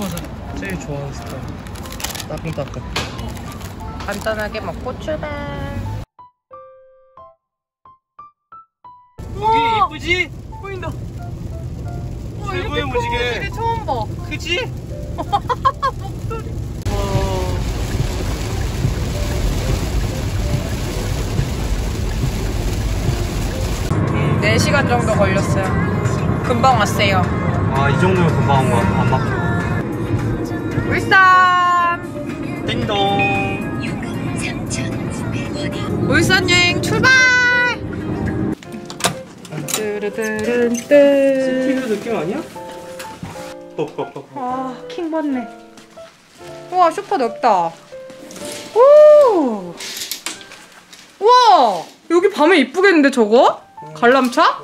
과자 제일 좋아하는 스타일. 따끈따끈. 간단하게 먹고 출발 여기 이쁘지? 보인다 와 최고의 무지개. 처음 봐 크지? 목소리 네 시간 정도 걸렸어요 금방 왔어요 아, 이 정도면 금방 온 거야. 안 막혀. 울산 띵동. 울산 여행 출발 스피드 느낌 아니야? 아, 킹 받네. 우와, 슈퍼 넓다. 오! 우와! 여기 밤에 이쁘겠는데, 저거? 관람차?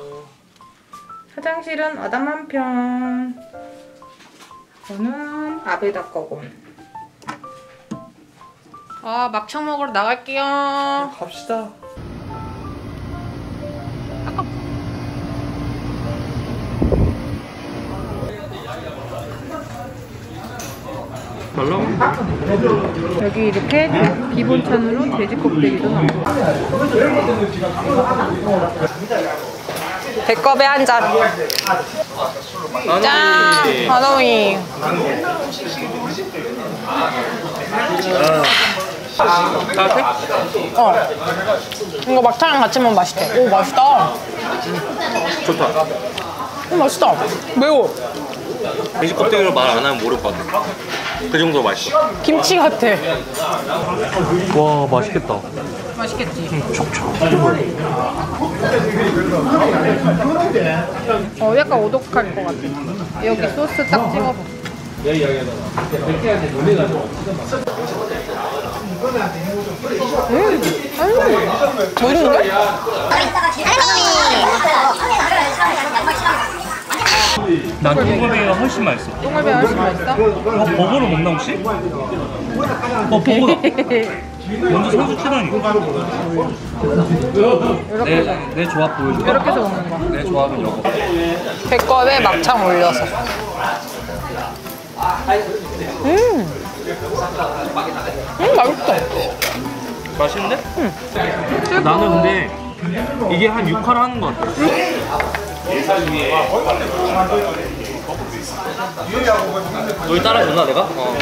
화장실은 아담 한 편. 저는 아베다 거군. 아, 막창 먹으러 나갈게요. 갑시다. 여기 이렇게 기본 찬으로 돼지 껍데기도 나오고 배꼽에 한 잔. 짠! 하노이. 따뜻해? 어. 이거 막창이랑 같이 먹으면 맛있대. 오, 맛있다. 좋다. 오, 맛있다. 매워. 돼지 껍데기로 말 안 하면 모를 것 같아. 그 정도 맛있어. 김치 같아. 와, 맛있겠다. 맛있겠지? 어, 약간 오독할 것 같아. 여기 소스 딱 찍어봐. 음, 음, 맛있는데? 난 똥갈비가 훨씬 맛있어. 똥갈비 훨씬 맛있어? 어, 버거로 먹나 혹시? 어, 버거다. 먼저 선수 해서, 내, 내 조합 보여줄까? 이렇게 해서 먹는 거야. 내 조합은 이거. 배꼽에 막창 올려서. 음. 음, 맛있어. 맛있는데? 응. 나는 근데 이게 한 6화를 하는 것 같아. 여기 따라줬나 내가? 어.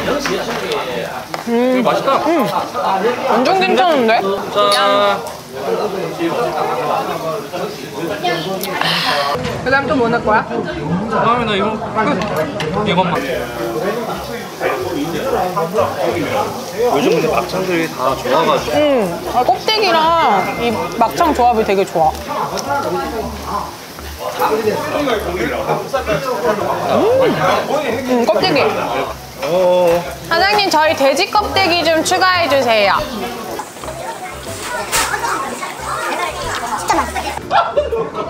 음, 이거 맛있다. 완전 괜찮은데? 자, 그 다음 또 뭐 넣을 거야? 다음에 나 이거 끝. 이것만. 요즘 근데 막창들이 다 좋아가지고. 음, 아, 껍데기랑 이 막창 조합이 되게 좋아. 음, 음 껍데기. 어. 사장님, 저희 돼지 껍데기 좀 추가해 주세요.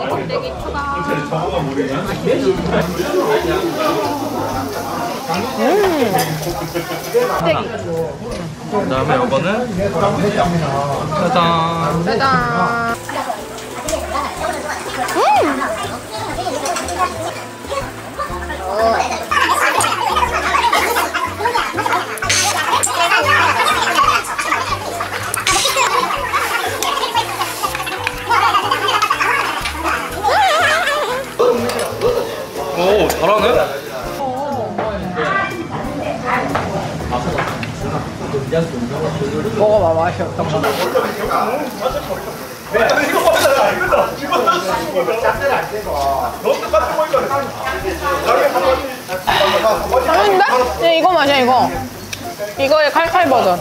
껍데기 추가. 그다음에 이거는 짜잔. 짜잔. 잘하네. 먹어봐, 거. 맛있는데? 네, 이거 맛이야, 이거. 이거의 칼칼 버전.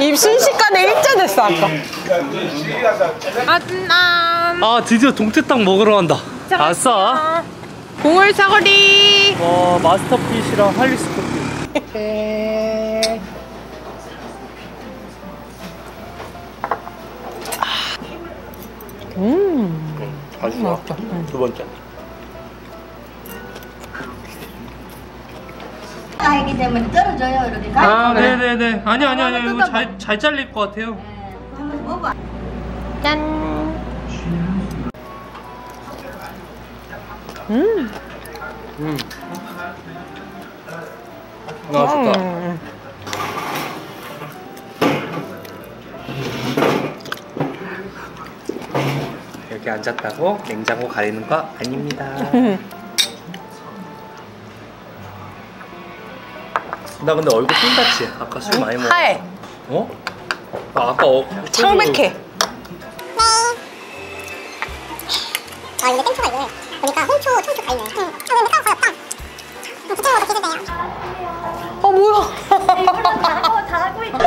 입 순식간에 일자 됐어, 아까. 안녕. 아 드디어 동태탕 먹으러 간다. 아싸. 공을 사거리. 와 마스터핏이랑 할리스 커피. 네. 음, 아주 맛있다. 두 번째. 있기 때문에 떨어져요 이렇게 아, 가. 네네네. 아니, 아니, 아니. 이거 잘, 잘 잘릴 것 같아요. 한번 먹어. 짠. 음. 음. 아, 좋다. 음. 여기 앉았다고 냉장고 가리는 거 아닙니다. 나 근데 얼굴 띵같지? 아까 술 많이 먹었어. 하얘. 어? 아, 아까 어, 창백해. 아 이게 땡초가 있네 보니까 홍초, 청초 다 있네 응. 아 근데 까먹었다 응, 부처먹어도 기술돼요 어 뭐야? 다 알고 있다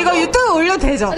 이거 유튜브 올려도 되죠? 뭐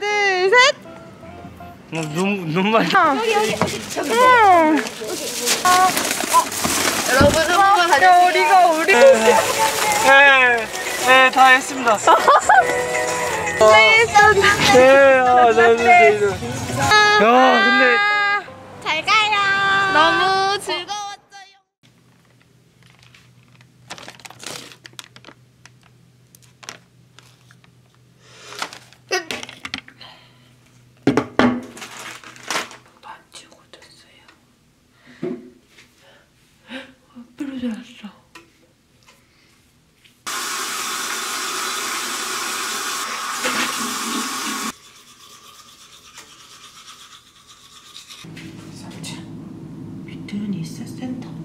둘셋 눈 눈만. 여러분 한번 야 가져주세요. 우리가 우리 네, 네, 다 했습니다. 네, 아, 네, 네, 네, 네. 야, 근데 잘 가요. 너무 360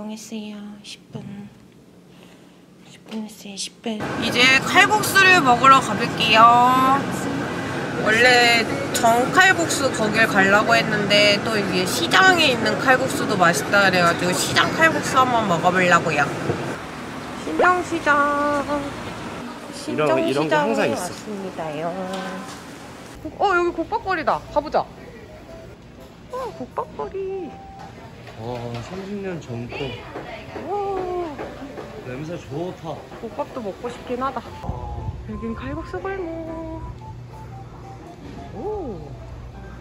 운동했어요. 10분. 10분 했어요. 10분. 이제 칼국수를 먹으러 가볼게요. 원래 정칼국수 거길 가려고 했는데 또 이게 시장에 있는 칼국수도 맛있다 그래가지고 시장 칼국수 한번 먹어보려고요. 신정시장. 이런- 이런 게 항상 신정시장에 있어. 왔습니다요. 어 여기 국밥거리다 가보자 어, 국밥거리. 와, 30년 전거 와 냄새 좋다. 국밥도 먹고 싶긴 하다 여긴 칼국수 골목 오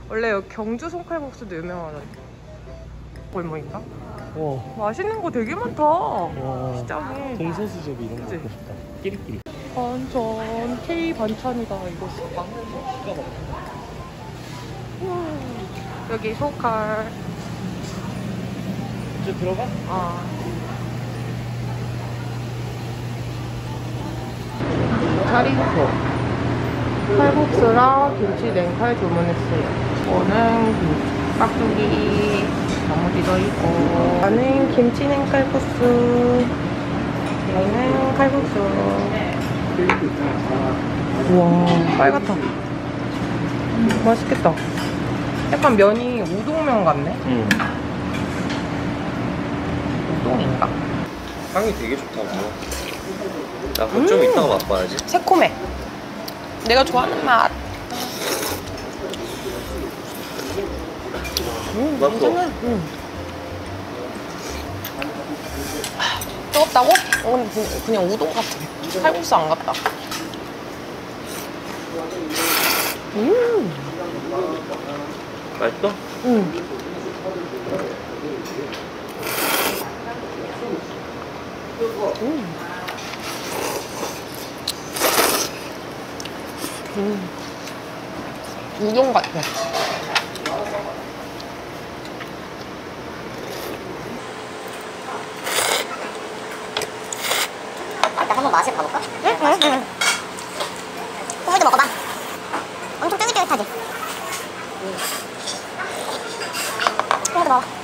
원래 여기 경주 송칼국수도 유명하던데 골목인가? 와, 맛있는 거 되게 많다 와. 시장에 동서수제비 이런 거? 먹고 싶다. 끼리끼리. 반찬 K 반찬이다 이거 우와, 여기 소칼 이제 들어가? 아. 차리소 칼국수랑 김치 냉칼 주문했어요. 저는 김치 깍두기 나머지도 있고. 나는 김치 냉칼국수. 여기는 칼국수. 우와 빨갛다. 맛있겠다. 약간 면이 우동면 같네 응. 우동인가? 향이 되게 좋다, 뭐. 나 그거 좀 이따가 맛봐야지. 새콤해. 내가 좋아하는 맛. 음, 맛있어. 음. 뜨겁다고? 어, 근데 그- 그냥 우동 같아. 칼국수 안 같다. 맛있어? 우동 같아. 일단 한번 맛을 봐볼까? 응? 응, 응. 국물도 먹어봐. 엄청 쫄깃쫄깃하지? 국물도 먹어.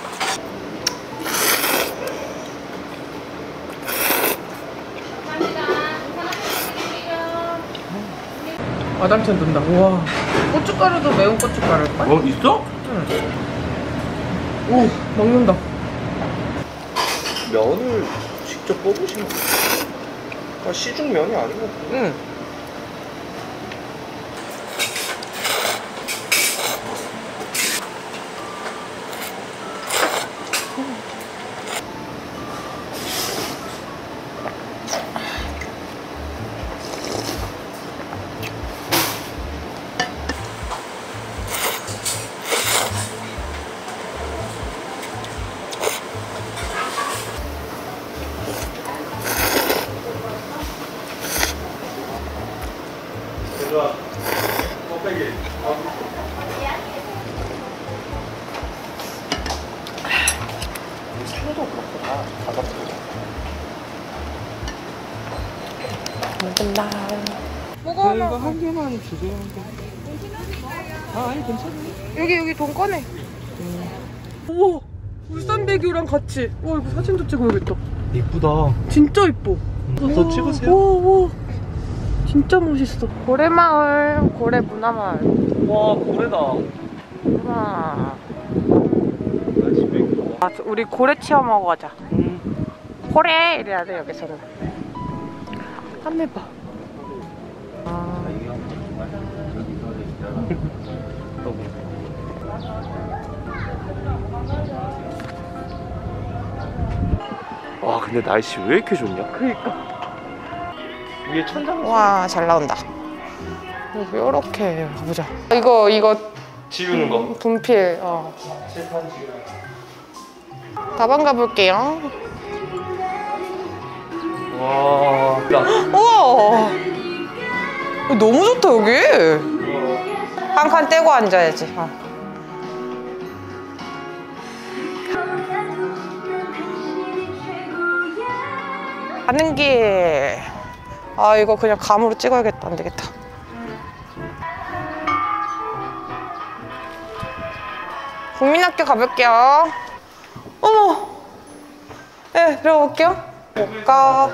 와장천 돈다. 우와. 고춧가루도 매운 고춧가루일걸? 어 있어? 오, 먹는다. 면을 직접 뽑으신 거 아, 시중 면이 아니고 응. 여기 돈 꺼내. 우와. 울산 배교랑 같이. 와 이거 사진도 찍어야겠다. 이쁘다 진짜 이뻐. 더 찍으세요 오, 오. 진짜 멋있어. 고래마을, 고래 문화마을. 와 고래다 와. 아, 우리 고래 체험하고 가자. 고래 이래야 돼 여기서는. 한번 봐. 근데 날씨 왜 이렇게 좋냐 그니까. 위에 천장 와, 잘 나온다. 이렇게 보자. 이거 이거 지우는 거 분필. 어. 칠판 지우는 다방 가볼게요. 와 우와. 너무 좋다 여기. 한 칸 떼고 앉아야지. 어. 가는 길. 아 이거 그냥 감으로 찍어야겠다. 안 되겠다. 국민학교 가볼게요. 어머. 네, 들어볼게요. 못 가.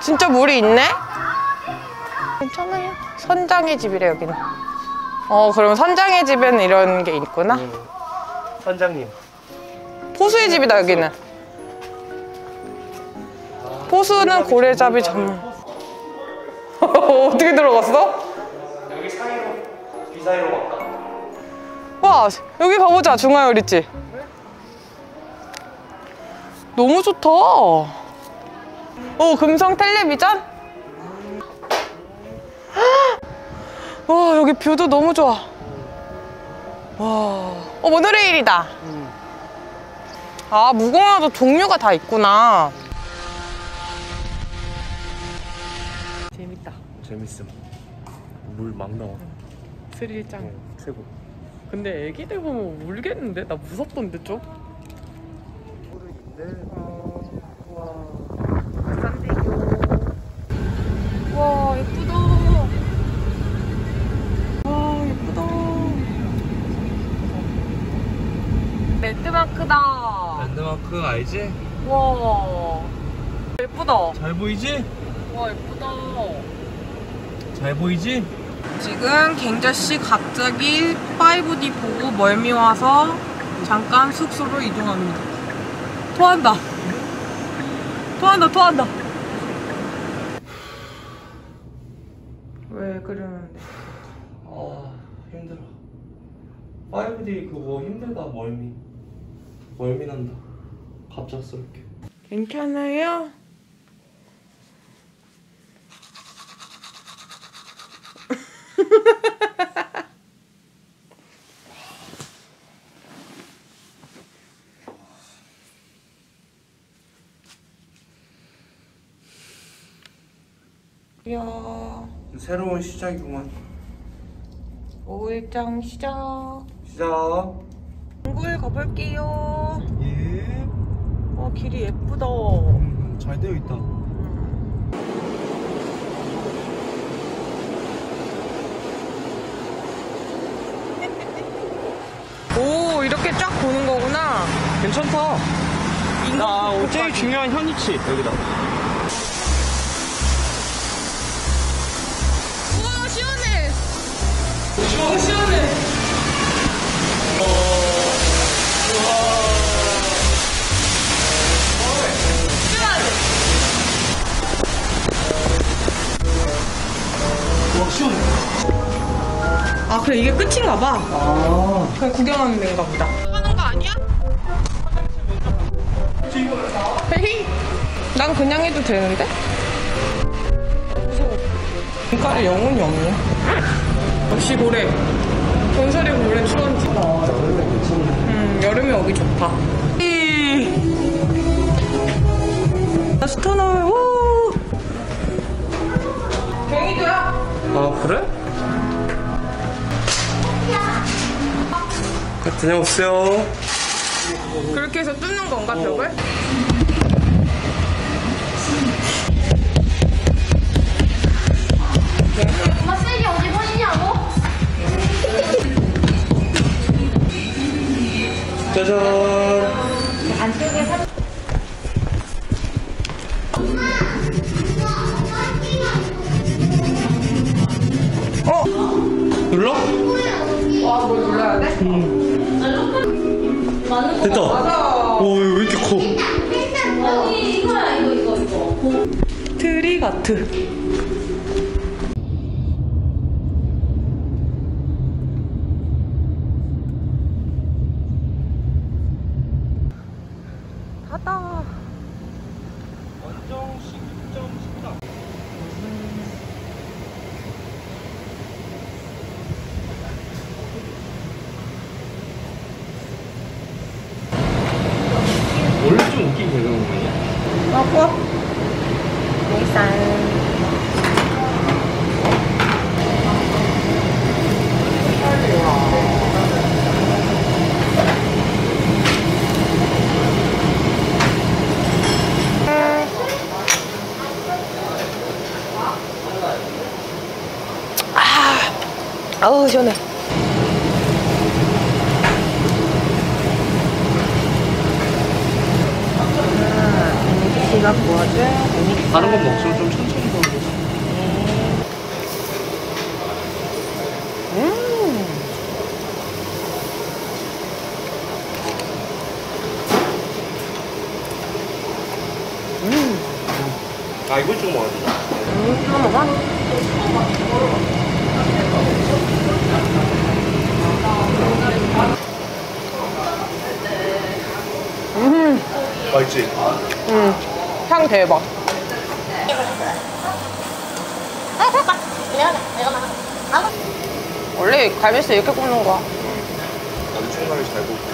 진짜 물이 있네? 괜찮아요. 선장의 집이래 여기는. 어 그럼 선장의 집에는 이런 게 있구나. 선장님 포수의 집이다 여기는. 포수는 고래잡이 전문. 어떻게 들어갔어? 여기 사이로 이 사이로 갈까? 와 여기 가보자 중화요리집. 너무 좋다. 오 금성 텔레비전? 헉! 와 여기 뷰도 너무 좋아. 와, 어 모노레일이다. 아 무궁화도 종류가 다 있구나. 재밌다. 재밌음 물 막 나와 스릴장. 최고 근데 애기들 보면 울겠는데? 나 무섭던데 좀? 와 예쁘다 와 예쁘다 랜드마크 알지? 와 예쁘다 잘 보이지? 와 예쁘다 잘 보이지? 지금 갱자씨 갑자기 5D 보고 멀미 와서 잠깐 숙소로 이동합니다. 토한다. 토한다, 토한다. 왜 그러는데? 아 힘들어 5D 그거 힘들다 멀미 멀미 난다 갑작스럽게 괜찮아요? 야, 새로운 시작이구만 5일장 시작. 시작 동굴 가볼게요. 길이 예쁘다. 잘 되어 있다 오, 이렇게 쫙 보는 거구나. 괜찮다 나 어, 제일. 중요한 현이치 여기다 우와, 시원해. 너무 시원해. 와 그래, 이게 끝인가 봐. 아 그냥 구경하는 데인가 보다. 하는 거 아니야? 헤이. 난 그냥 해도 되는데? 눈깔에 영혼이 없네. 역시 고래. 전설의 고래 추원지. 여름에 괜찮네 음, 여름에 오기 좋다. 나 스토너, 우! 갱이도야? 아 그래? 다녀오세요 그렇게 해서 뚫는 건가, 벽을? 엄마 쓰레기 어디 버리냐고? 짜잔 트리가트. 가다. 완전 식점 식당 원래 좀 웃긴 배경이야? 먹고. 일산. 아, 아우 시원해. 씨가 구워준 다른 건 먹지만 좀 천천히 먹어 음. 아 이거 좀 먹어야 돼 음, 찍어 먹어? 맛있지? 음, 향 대박. 아, 그럴까? 내가, 내가 말아. 아, 원래 갈비살 이렇게 굽는 거야. 나도 총각이 잘 보고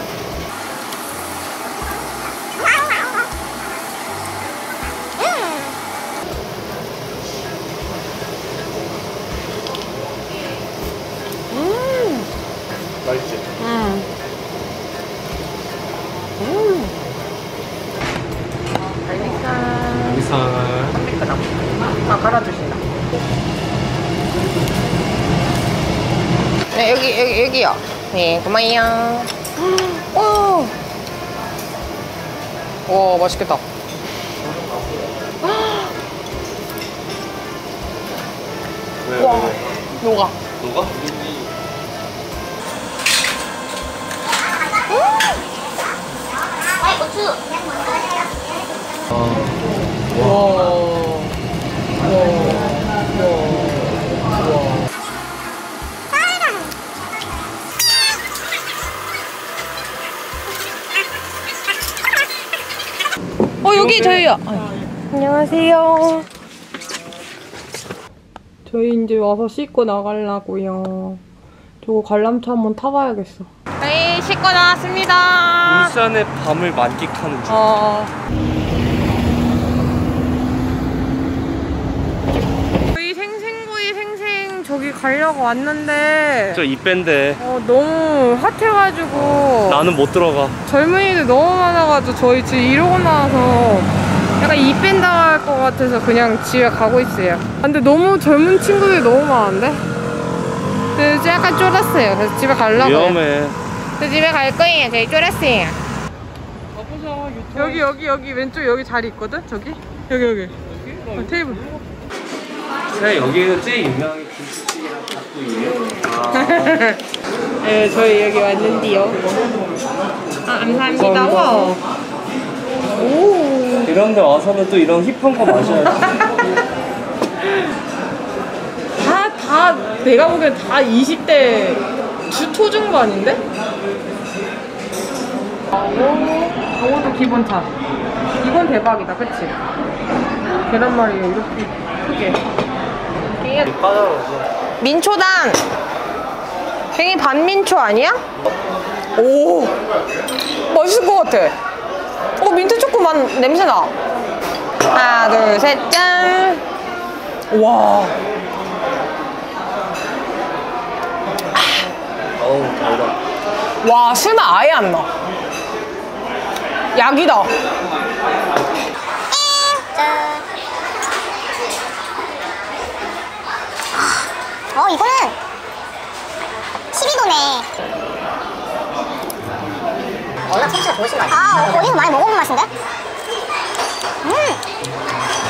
맛있지? 음. 음. 갈비살. 여기서 300g. 아, 갈아주신다. 네, 여기, 여기, 여기요. 네, 고마워요. 와. 와, 맛있겠다. 왜? 와? 녹아. 아이, 고추. 아, 와. 와. 와. 저희 저희요. 안녕하세요. 저희 이제 와서 씻고 나가려고요. 저거 관람차 한번 타봐야겠어. 저희 씻고 나왔습니다. 울산의 밤을 만끽하는 중. 아. 저희 생생구이 저기 가려고 왔는데 저 입밴데 어, 너무 핫해가지고 나는 못 들어가. 젊은이들 너무 많아가지고 저희 지금 이러고 나와서 약간 입밴 당할 것 같아서 그냥 집에 가고 있어요. 근데 너무 젊은 친구들이 너무 많은데? 그래서 약간 쫄았어요. 그래서 집에 가려고요. 위험해. 저 집에 갈 거예요. 저희 쫄았어요. 여기 여기 여기 왼쪽 여기 자리 있거든? 저기? 여기 여기 어, 테이블 제가 여기가 제일 유명한 게 김치찌개랑 닭구이에요. 네 저희 여기 왔는데요 아, 감사합니다. 와. 이런 데 와서는 또 이런 힙한 거 마셔야지. 다, 다 내가 보기엔 다 20대 주 초중반 아닌데? 강호도 기본탑 이건 대박이다 그치? 계란말이 이렇게 크게 까다로워서. 민초당. 생이 반민초 아니야? 오. 맛있을 것 같아. 어, 민트 초코 맛 냄새 나. 하나, 둘, 셋, 짠. 와. 어우, 달다. 와, 술맛 아예 안 나. 약이다. 어 이거는 12도네 워낙 솜씨가 좋으신 거 같아 아 어, 어디서 많이 먹어본 맛인데? 음!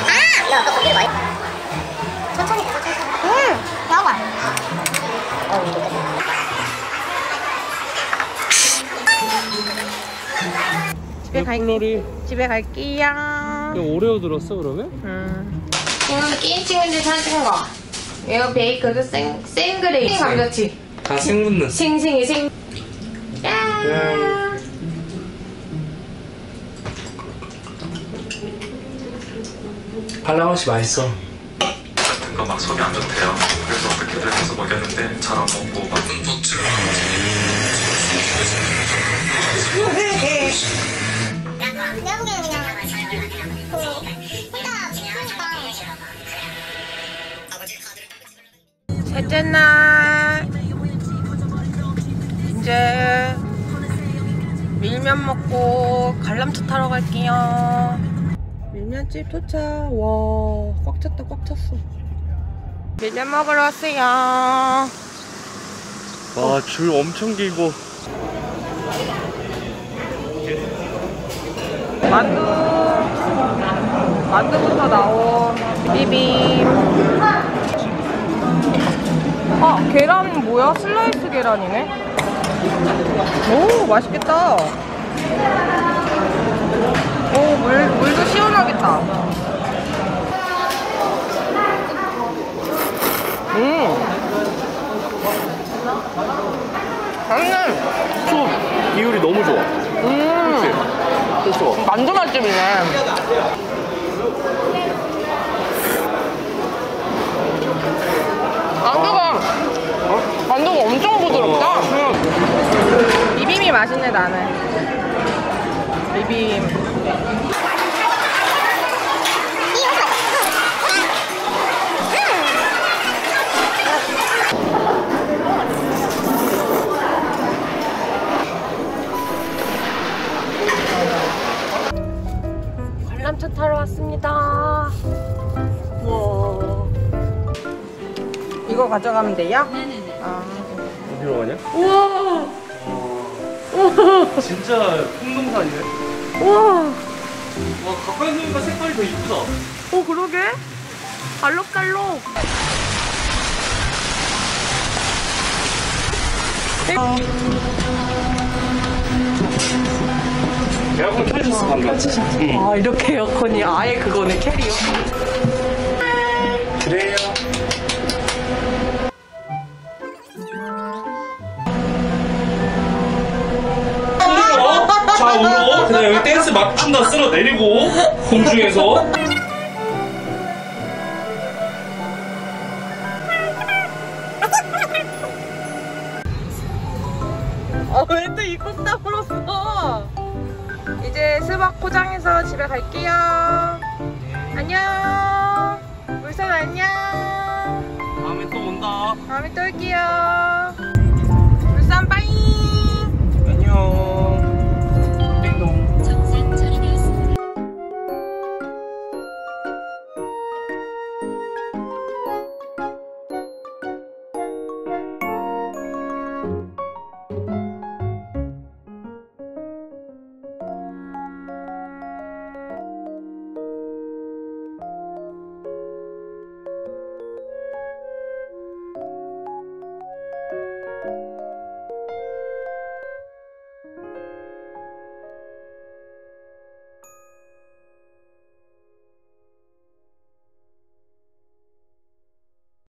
아! 야, 너 거기를 많이 천천히 드셔 천천히 음! 나와 어 이거 끝 집에 갈, 물놀이. 집에 갈게요. 오레오 들었어, 그러면? 이거는 끼니 친구들 사준 거. 이거 베이크도 생, 생그레이. 감자치. 다 생분는. 생생이 생. 짠. 발라맛이 맛있어. 같은 거막 속이 안 좋대요. 그래서 어떻게든 해서 먹였는데 잘 안 먹고 막 셋째 날. 이제 밀면 먹고 관람차 타러 갈게요. 밀면집 도착 와 꽉 찼다 꽉 찼어 밀면 먹으러 왔어요. 와, 줄 엄청 길고. 만두 만두부터 나온 비빔 아 계란 뭐야? 슬라이스 계란이네 오 맛있겠다 오 물, 물도 시원하겠다 음, 초 비율이 너무 좋아. 음, 그치? 됐어. 만두 맛집이네. 만두가, 만두가 엄청 부드럽다. 비빔이 맛있네 나는 비빔 관람차 타러 왔습니다. 우와 이거 가져가면 돼요? 어디로 가냐? 우와 진짜 풍동산이네. 우와 와, 가까이 보니까 색깔이 더 이쁘다. 오 그러게 알록달록 에어컨 켜졌어, 방금. 응. 아 이렇게 에어컨이 아예 그거네 캐리어 그냥 여기 댄스 맞춘다 쓸어 내리고 공중에서 어, 왜또 입국 다 풀었어? 이제 수박 포장해서 집에 갈게요. 안녕. 울산 안녕. 다음에 또 온다 다음에 또 올게요.